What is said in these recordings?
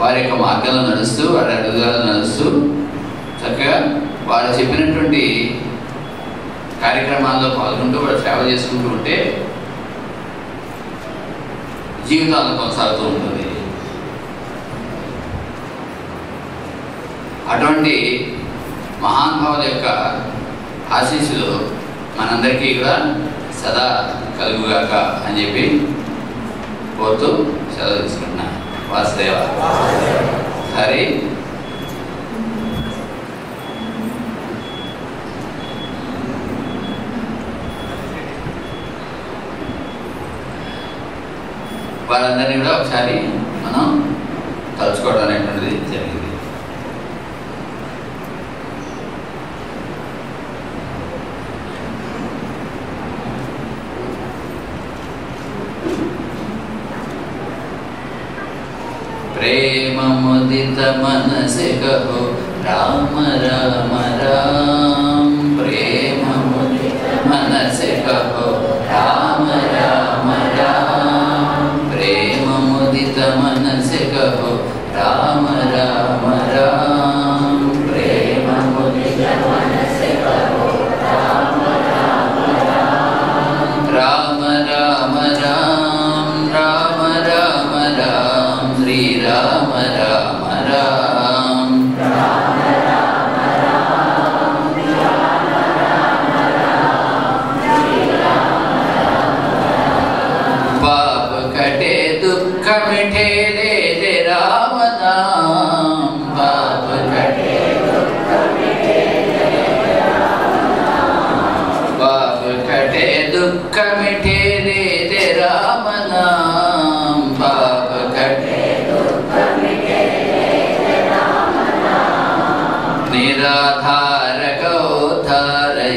వారి యొక్క మార్గంలో నడుస్తూ వారి అడుగుదలలో నడుస్తూ చక్కగా వారు చెప్పినటువంటి కార్యక్రమాల్లో పాల్గొంటూ వారు సేవ చేసుకుంటూ ఉంటే జీవితాలు కొనసాగుతూ ఉంటుంది. అటువంటి మహానుభావుల యొక్క ఆశీస్సులు మనందరికీ కూడా సదా కలుగుగాక అని చెప్పి కోరుతూ సెలవు తీసుకుంటున్నాను. వాసుదేవ. హరి. వారందరినీ కూడా ఒకసారి మనం తలుచుకోవడానికి मनसे कहो राम राम।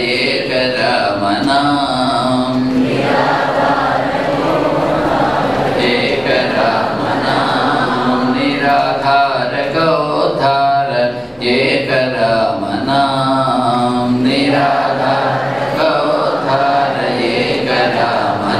एकरमणाम् एकरमणाम् निराधारकोद्धार एकरमणाम् निराधारकोद्धार एकरमणाम्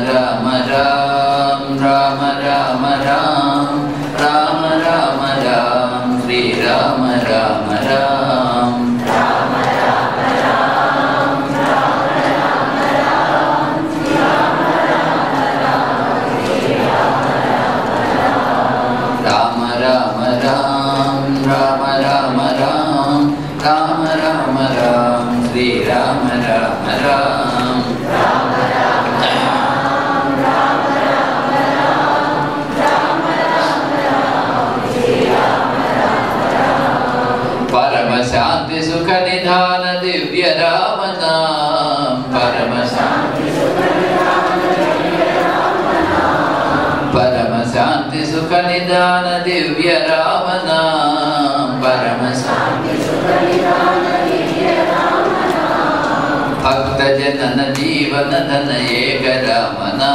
राम राम राम राम राम राम राम राम राम श्री राम राम राम శాంతి సుఖ నిదాన దివ్య రామనా. పరమ భక్త జనన జీవన ధన ఏక రామనా.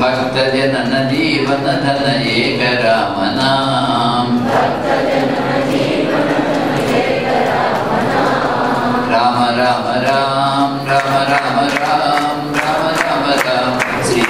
భక్త జనన జీవన ధన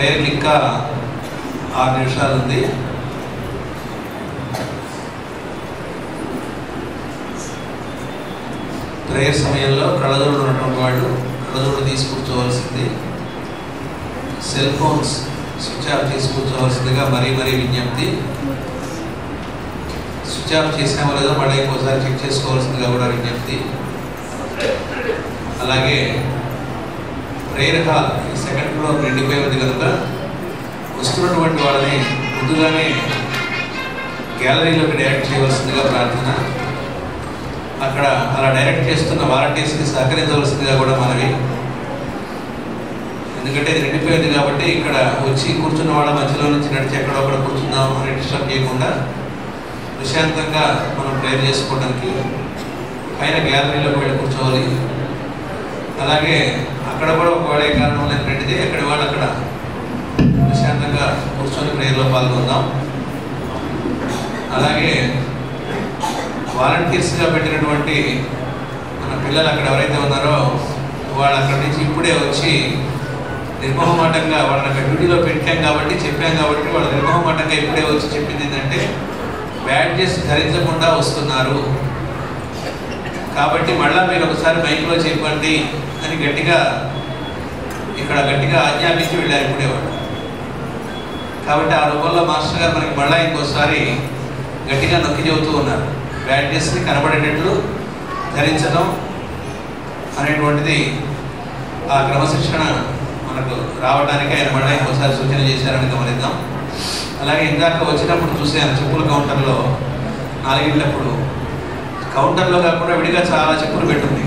ప్రేయర్ ఇంకా ఆరు నిమిషాలు ఉంది. ప్రేయర్ సమయంలో కళ్ళజోడు ఉన్నటువంటి వాళ్ళు కళ్ళజోడు తీసి కూర్చోవలసింది. సెల్ ఫోన్స్ స్విచ్ ఆఫ్ చేసి కూర్చోవలసిందిగా మరీ మరీ విజ్ఞప్తి. స్విచ్ ఆఫ్ చేసామో లేదో మళ్ళీ ఇంకోసారి చెక్ చేసుకోవాల్సిందిగా కూడా విజ్ఞప్తి. అలాగే ప్రేయర్ హాల్ సెకండ్ ఫ్లోర్ నిండిపోయి ఉంది కనుక వస్తున్నటువంటి వాళ్ళని ముందుగానే గ్యాలరీలోకి డైరెక్ట్ చేయవలసిందిగా ప్రార్థన. అక్కడ అలా డైరెక్ట్ చేస్తున్న వాలంటీర్స్కి సహకరించవలసిందిగా కూడా మనవి. ఎందుకంటే ఇది నిండిపోయింది కాబట్టి ఇక్కడ వచ్చి కూర్చున్న వాళ్ళ మధ్యలో నుంచి నడిచి ఎక్కడో అక్కడ కూర్చుందాం అని డిస్టర్బ్ చేయకుండా ప్రశాంతంగా మనం ప్రేర్ చేసుకోవడానికి పైన గ్యాలరీలోకి వెళ్ళి కూర్చోవాలి. అలాగే అక్కడ కూడా ఒక వాడే కారణం లేనటువంటిది ఎక్కడి వాళ్ళు అక్కడ ప్రశాంతంగా కూర్చొని ప్రేయర్లో పాల్గొందాం. అలాగే వాలంటీర్స్గా పెట్టినటువంటి మన పిల్లలు అక్కడ ఎవరైతే ఉన్నారో వాళ్ళు అక్కడి నుంచి ఇప్పుడే వచ్చి నిర్మోహమాటంగా వాళ్ళని అక్కడ డ్యూటీలో పెట్టాం కాబట్టి చెప్పాం కాబట్టి వాళ్ళు నిర్మోహమాటంగా ఇప్పుడే వచ్చి చెప్పింది ఏంటంటే బ్యాడ్జెస్ ధరించకుండా వస్తున్నారు. కాబట్టి మళ్ళీ మీరు ఒకసారి మైక్లో చెప్పండి. అని గట్టిగా ఇక్కడ గట్టిగా ఆజ్ఞాపించి వెళ్ళారు ఇప్పుడేవాడు కాబట్టి ఆ రూపంలో మాస్టర్ గారు మనకి మళ్ళీ ఇంకోసారి గట్టిగా నొక్కి చెబుతూ ఉన్నారు. బ్యాడ్జెస్ని కనబడేటట్లు ధరించడం అనేటువంటిది ఆ క్రమశిక్షణ మనకు రావడానికి ఆయన మళ్ళీ ఇంకోసారి సూచన చేశారని గమనిద్దాం. అలాగే ఇందాక వచ్చినప్పుడు చూశాను చెప్పుల కౌంటర్లో నాలుగింటప్పుడు కౌంటర్లో కాకుండా విడిగా చాలా చెప్పులు పెట్టుంది.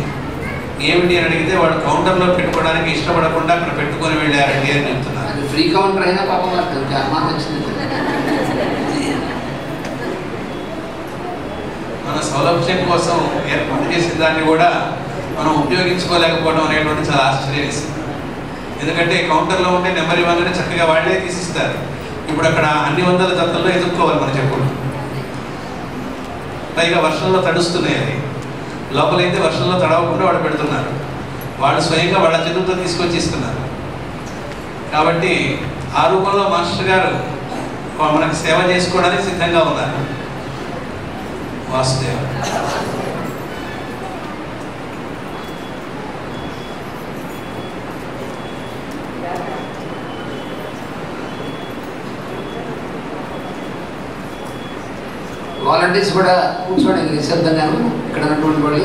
ఏమిటి అని అడిగితే వాడు కౌంటర్లో పెట్టుకోవడానికి ఇష్టపడకుండా అక్కడ పెట్టుకొని వెళ్ళారండి అని చెప్తున్నారు. ఫ్రీ కౌంటర్ అయినా పాపం మన సౌలభ్యం కోసం ఏర్పాటు చేసిన దాన్ని కూడా మనం ఉపయోగించుకోలేకపోవడం అనేటువంటి చాలా ఆశ్చర్యం వేసింది. ఎందుకంటే కౌంటర్లో ఉంటే నెంబర్ ఇవ్వగానే చక్కగా వాళ్ళే తీసిస్తారు. ఇప్పుడు అక్కడ అన్ని వందల జతల్లో ఎదుర్కోవాలి మన చెప్పులు పైగా వర్షంలో తడుస్తున్నాయి అది. లోపలైతే వర్షంలో తడవకుండా వాళ్ళు పెడుతున్నారు. వాళ్ళు స్వయంగా వాళ్ళ చేతులతో తీసుకొచ్చి ఇస్తున్నారు. కాబట్టి ఆ రూపంలో మాస్టర్ గారు మనకు సేవ చేసుకోవడానికి సిద్ధంగా ఉన్నారు. వాసుదేవ. వాలంటీర్స్ కూడా కూర్చోండి నిశ్శబ్దంగాను. ఇక్కడ ఉన్నటువంటి వాళ్ళు